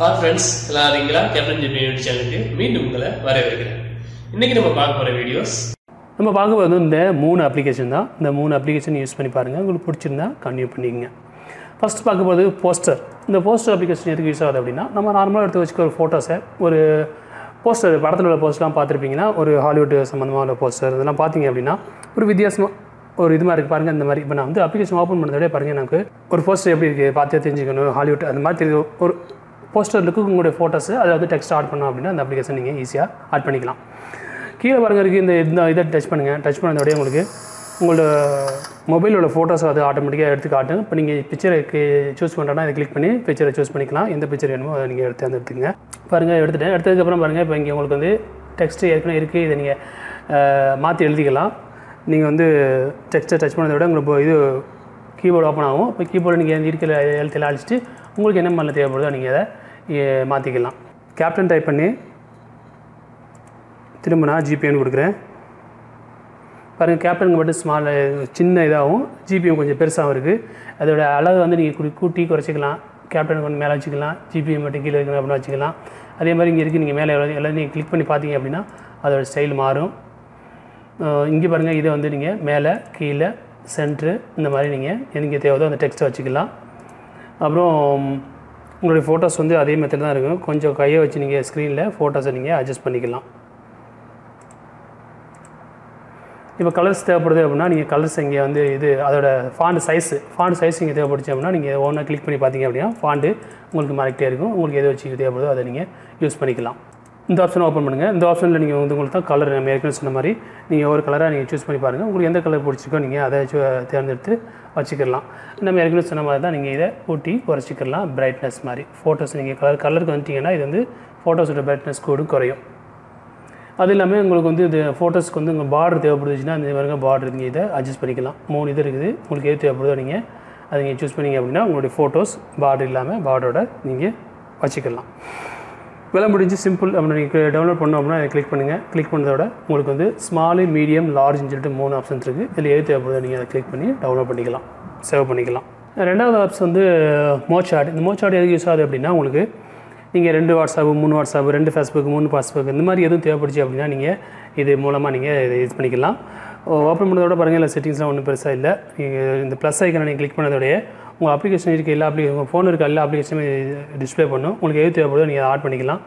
Hi friends எல்லாம் இருக்கீங்களா captain GP YouTube சேனலுக்கு மீண்டும் உங்களை வரவேற்கிறேன். இன்னைக்கு நம்ம பார்க்க போகிற வீடியோஸ் நம்ம பார்க்க போகிறது இந்த மூணு அப்ளிகேஷன் தான். இந்த மூணு அப்ளிகேஷன் யூஸ் பண்ணி பாருங்கள் உங்களுக்கு பிடிச்சிருந்தா கன்டினியூ பண்ணிக்கங்க. ஃபஸ்ட்டு பார்க்க போகிறது போஸ்டர் இந்த போஸ்டர் அப்ளிகேஷன் எதுக்கு யூஸ் ஆகுது அப்படின்னா நம்ம நார்மலாக எடுத்து வச்சுக்க ஒரு ஃபோட்டோஸை ஒரு போஸ்டர் படத்தில் உள்ள போஸ்ட்லாம் பார்த்துருப்பீங்கன்னா ஒரு ஹாலிவுட் சம்மந்தமாக உள்ள போஸ்டர் இதெல்லாம் பார்த்தீங்க அப்படின்னா ஒரு வித்தியாசமாக ஒரு இது மாதிரி இருக்குது பாருங்கள் இந்த மாதிரி. இப்போ நான் வந்து அப்ளிகேஷன் ஓப்பன் பண்ணதோடய பாருங்கள் எனக்கு ஒரு போஸ்டர் எப்படி இருக்குது பார்த்தே தெரிஞ்சுக்கணும். ஹாலிவுட் அந்த மாதிரி தெரியும் ஒரு போஸ்டர் லுக்கு உங்களுடைய ஃபோட்டோஸு அதை வந்து டெக்ஸ்ட் ஆட் பண்ணோம் அப்படின்னா அந்த அப்ளிகேஷன் நீங்கள் ஈஸியாக ஆட் பண்ணிக்கலாம். கீழே பாருங்க இருக்குது இந்த இந்த இதை டச் பண்ணுங்கள் டச் பண்ணதோடய உங்களுக்கு உங்களோட மொபைலோட ஃபோட்டோஸ் அது ஆட்டோமேட்டிக்காக எடுத்து காட்டும். இப்போ நீங்கள் பிக்சருக்கு சூஸ் பண்ணுறேன்னா இதை கிளிக் பண்ணி பிக்சரை சூஸ் பண்ணிக்கலாம். எந்த பிக்சர் வேணுமோ அதை நீங்கள் எடுத்து எடுத்துங்க பாருங்கள் எடுத்துட்டேன். எடுத்ததுக்கப்புறம் பாருங்கள் இப்போ இங்கே உங்களுக்கு வந்து டெக்ஸ்ட் ஏற்கனவே இருக்குது இதை நீங்கள் மாற்றி எழுதிக்கலாம். நீங்கள் வந்து டெக்ஸ்ட்டை டச் பண்ணதை விட உங்களுக்கு இது கீபோர்டு ஓப்பன் ஆகும். இப்போ கீபோர்டு நீங்கள் இருக்கிற எழுத்தில் அழிச்சிட்டு உங்களுக்கு என்ன மாதிரி தேவைப்படுதோ நீங்கள் அதை மாற்றிக்கலாம் கேப்டன் டைப் பண்ணி திரும்ப நான் ஜிபிஎன்னு கொடுக்குறேன். பாருங்கள் கேப்டனுக்கு மட்டும் ஸ்மால் சின்ன இதாகவும் ஜிபிஎம் கொஞ்சம் பெருசாகவும் இருக்குது அதோட அளவு வந்து நீங்கள் கூட்டி குறைச்சிக்கலாம். கேப்டனுக்கு கொஞ்சம் மேலே வச்சுக்கலாம். ஜிபிஎம் மட்டும் கீழே இருக்கணும் அப்படின்னு வச்சுக்கலாம். அதே மாதிரி இங்கே இருக்குது நீங்கள் மேலே எல்லாம் நீங்கள் கிளிக் பண்ணி பார்த்தீங்க அப்படின்னா அதோட ஸ்டைல் மாறும். இங்கே பாருங்கள் இதை வந்து நீங்கள் மேலே கீழே சென்ட்ரு இந்த மாதிரி நீங்கள் எனக்கு தேவையோ அந்த டெக்ஸ்ட்டை வச்சுக்கலாம். அப்புறம் உங்களுடைய ஃபோட்டோஸ் வந்து அதே மெத்தட் தான் இருக்கும். கொஞ்சம் கையை வச்சு நீங்கள் ஸ்க்ரீனில் ஃபோட்டோஸை நீங்கள் அட்ஜஸ்ட் பண்ணிக்கலாம். இப்போ கலர்ஸ் தேவைப்படுது அப்படின்னா நீங்கள் கலர்ஸ் இங்கே வந்து இது அதோட ஃபாண்ட் சைஸ் ஃபாண்ட் சைஸ் இங்கே தேவைப்படுச்சு அப்படின்னா நீங்கள் ஓனாக கிளிக் பண்ணி பார்த்தீங்க அப்படின்னா ஃபாண்டு உங்களுக்கு மாறிக்கிட்டே இருக்கும். உங்களுக்கு எது வச்சு தேவைப்படுதோ அதை நீங்கள் யூஸ் பண்ணிக்கலாம். இந்த ஆப்ஷனை ஓப்பன் பண்ணுங்கள் இந்த ஆப்ஷனில் நீங்கள் வந்து உங்களுக்கு தான் கலர் நம்ம ஏற்கனவே சொன்ன மாதிரி நீங்கள் ஒரு கலராக நீங்கள் சூஸ் பண்ணி பாருங்கள் உங்களுக்கு எந்த கலர் பிடிச்சிருக்கோ நீங்கள் அதை தேர்ந்தெடுத்து வச்சுக்கலாம். நம்ம ஏற்கனவே சொன்ன மாதிரி தான் நீங்கள் இதை ஊட்டி குறைச்சிக்கலாம் பிரைட்னஸ் மாதிரி. ஃபோட்டோஸ் நீங்கள் கலர் கலருக்கு வந்துட்டீங்கன்னா இது வந்து ஃபோட்டோஸோட பிரைட்னஸ் கூடும் குறையும். அது இல்லாமல் உங்களுக்கு வந்து இது ஃபோட்டோஸ்க்கு வந்து உங்கள் பார்டர் தேவைப்படுதுச்சுன்னா இந்த மாதிரி பார்டர் நீங்கள் இதை அட்ஜஸ்ட் பண்ணிக்கலாம். மூணு இது இருக்குது. உங்களுக்கு எது தேவைப்படுதோ நீங்கள் அதை நீங்கள் சூஸ் பண்ணீங்க அப்படின்னா உங்களுடைய ஃபோட்டோஸ் பார்டர் இல்லாமல் பார்டரோட நீங்கள் வச்சுக்கலாம். விலை முடிஞ்சு சிம்பிள் அப்படி நீங்கள் டவுன்லோட் பண்ணோம் அப்படின்னா அதை கிளிக் பண்ணுங்கள் கிளிக் பண்ணதோட உங்களுக்கு வந்து ஸ்மாலு மீடியம் லார்ஜ்னு சொல்லிட்டு மூணு ஆப்ஷன்ஸ் இருக்குது இதில் எது தேவைப்படுதோ நீங்கள் அதை கிளிக் பண்ணி டவுன்லோட் பண்ணிக்கலாம். சேவ் பண்ணிக்கலாம். ரெண்டாவது ஆப்ஸ் வந்து மோச்சாட் இந்த மோச்சாட் எதுக்கு யூஸ் ஆகுது அப்படின்னா உங்களுக்கு நீங்கள் ரெண்டு வாட்ஸ்அப் மூணு வாட்ஸ்அப் ரெண்டு ஃபேஸ்புக் மூணு பாஸ்புக் இந்த மாதிரி எதுவும் தேவைப்படுச்சு அப்படின்னா நீங்கள் இது மூலமாக நீங்கள் இதை யூஸ் பண்ணிக்கலாம். ஓப்பன் பண்ணதோட பாருங்கள் இல்லை செட்டிங்ஸ்லாம் ஒன்றும் பெருசாக இல்லை. நீங்கள் இந்த ப்ளஸ் ஐக்கனை நீங்கள் கிளிக் பண்ணதோடைய உங்கள் அப்ளிகேஷன் இருக்குது எல்லா அப்ளிகேஷன் உங்கள் ஃபோன் இருக்க எல்லா அப்ளிகேஷனுமே டிஸ்ப்ளே பண்ணும். உங்களுக்கு எது தேவைப்படுதோ நீங்கள் ஆட் பண்ணிக்கலாம்.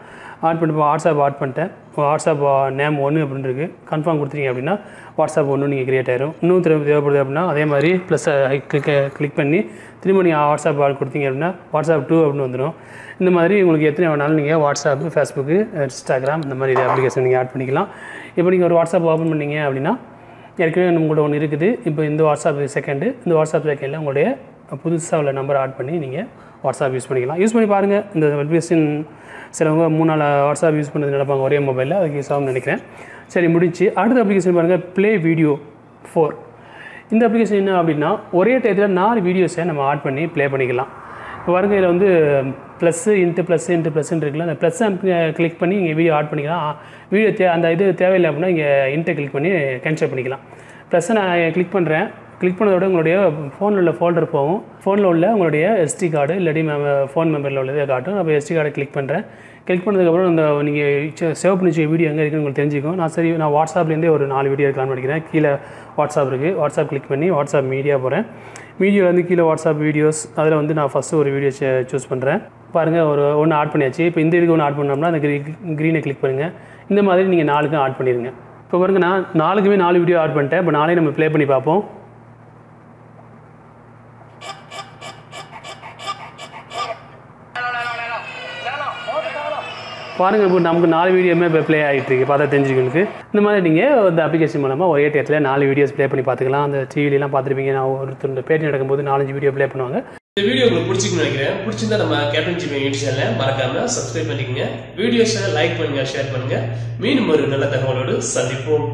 ஆட் பண்ணி வாட்ஸ்அப் ஆட் பண்ணிட்டேன். வாட்ஸ்அப் நேம் ஒன்று அப்படின்னு இருக்குது கன்ஃபார்ம் கொடுத்துட்டீங்க அப்படின்னா வாட்ஸ்அப் ஒன்று நீங்கள் கிரியேட் ஆயிரும். இன்னும் திரும்ப தேவைப்படுது அப்படின்னா அதே மாதிரி ப்ளஸ் கிளிக் கிளிக் பண்ணி திரும்ப நீங்கள் வாட்ஸ்அப் ஆட் கொடுத்தீங்க அப்படின்னா வாட்ஸ்அப் டூ அப்படின்னு வந்துடும் இந்த மாதிரி உங்களுக்கு எத்தனை வேணாலும் நீங்கள் வாட்ஸ்அப் ஃபேஸ்புக்கு இன்ஸ்டாகிராம் இந்த மாதிரி அப்ளிகேஷன் நீங்கள் ஆட் பண்ணிக்கலாம். இப்போ நீங்கள் ஒரு வாட்ஸ்அப் ஓப்பன் பண்ணீங்க அப்படின்னா ஏற்கனவே உங்களோட ஒன்று இருக்குது. இப்போ இந்த வாட்ஸ்அப் செகண்டு இந்த வாட்ஸ்அப் செகண்டில் உங்களுடைய புதுசாக உள்ள நம்பர் ஆட் பண்ணி நீங்கள் வாட்ஸ்அப் யூஸ் பண்ணிக்கலாம். யூஸ் பண்ணி பாருங்கள் இந்த அப்ளிகேஷன் சிலவங்க மூணு நாள் வாட்ஸ்அப் யூஸ் பண்ணது நடப்பாங்க ஒரே மொபைலில் அதுக்கு யூஸ் ஆகும்னு நினைக்கிறேன். சரி முடிச்சு அடுத்த அப்ளிகேஷன் பாருங்கள் ப்ளே வீடியோ ஃபோர் இந்த அப்ளிகேஷன் என்ன அப்படின்னா ஒரே டயத்தில் நாலு வீடியோஸை நம்ம ஆட் பண்ணி ப்ளே பண்ணிக்கலாம். இப்போ பாருங்க இதில் வந்து ப்ளஸ்ஸு இன்ட்டு ப்ளஸ் இன்ட்டு ப்ளஸ்ன்னு இருக்குல்ல அந்த ப்ளஸ் கிளிக் பண்ணி இங்கே வீடியோ ஆட் பண்ணிக்கலாம். வீடியோ தே அந்த இது தேவையில்லை அப்படின்னா இங்கே இன்ட்டை கிளிக் பண்ணி கேன்சல் பண்ணிக்கலாம். ப்ளஸ்ஸை நான் கிளிக் பண்ணுறேன் கிளிக் பண்ணதோட உங்களுடைய ஃபோனில் உள்ள ஃபோல்டர் போகும். ஃபோனில் உள்ள உங்களுடைய எஸ்டி கார்டு இல்லாட்டி ஃபோன் மெம்பரில் உள்ளதை காட்டும். அப்போ எஸ்டி கார்டை கிளிக் பண்ணுறேன் கிளிக் பண்ணதுக்கப்புறம் இந்த நீங்கள் சேவ் பண்ணி வச்ச வீடியோ எங்கே இருக்குன்னு உங்களுக்கு தெரிஞ்சுக்கும். நான் சரி நான் வாட்ஸ்அப்லேருந்தே ஒரு நாலு வீடியோ இருக்கலாம்னு நினைக்கிறேன் கீழே வாட்ஸ்அப் இருக்குது வாட்ஸ்அப் கிளிக் பண்ணி வாட்ஸ்அப் மீடியா போகிறேன் மீடியாவில் வந்து கீழே வாட்ஸ்அப் வீடியோஸ் அதில் வந்து நான் ஃபஸ்ட்டு ஒரு வீடியோ சூஸ் பண்ணுறேன் பாருங்கள் ஒரு ஒன்று ஆட் பண்ணியாச்சு. இப்போ இந்த இதுக்கு ஒன்று ஆட் பண்ணோம்னா அந்த க்ரீ க்ரீனை கிளிக் பண்ணுங்கள் இந்த மாதிரி நீங்கள் நாலுக்கும் ஆட் பண்ணிடுங்க இப்போ பாருங்க நான் நாலுக்குமே நாலு வீடியோ ஆட் பண்ணிட்டேன். இப்போ நாளையும் நம்ம ப்ளே பண்ணி பார்ப்போம். பாருங்கள் இப்போ நமக்கு நாலு வீடியோமே இப்போ ப்ளே ஆகிட்டுருக்கு பார்த்தா தெரிஞ்சுக்கணுக்கு இந்த மாதிரி நீங்கள் இந்த அப்ளிகேஷன் மூலமாக ஒரே டயத்தில் நாலு வீடியோஸ் ப்ளே பண்ணி பார்த்துக்கலாம். அந்த டிவிலலாம் பார்த்துருப்பீங்க. நான் ஒருத்தர் பேட்டி நடக்கும்போது நாலஞ்சு வீடியோ ப்ளே பண்ணுவாங்க. இந்த வீடியோ உங்களுக்கு பிடிச்சிக்கணும்னு நினைக்கிறேன். பிடிச்சிருந்தா நம்ம கேப்டன் ஜிபி யூடியூப் சேனலை மறக்காம சப்ஸ்கிரைப் பண்ணிக்கங்க. வீடியோஸை லைக் பண்ணுங்க ஷேர் பண்ணுங்க. மீண்டும் ஒரு நல்ல தகவலோடு சந்திப்போம்.